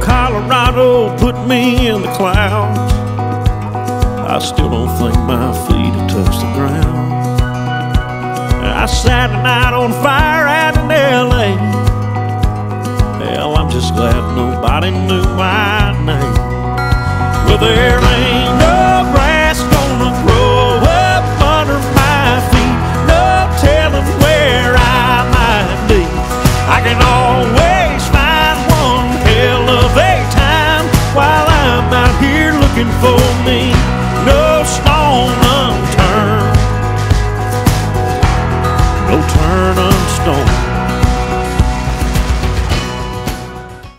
Colorado put me in the clouds, I still don't think my feet have touched the ground. I sat a night on fire out in LA. Hell, I'm just glad nobody knew my name. Well, there working for me, no stone unturned, no turn unstone.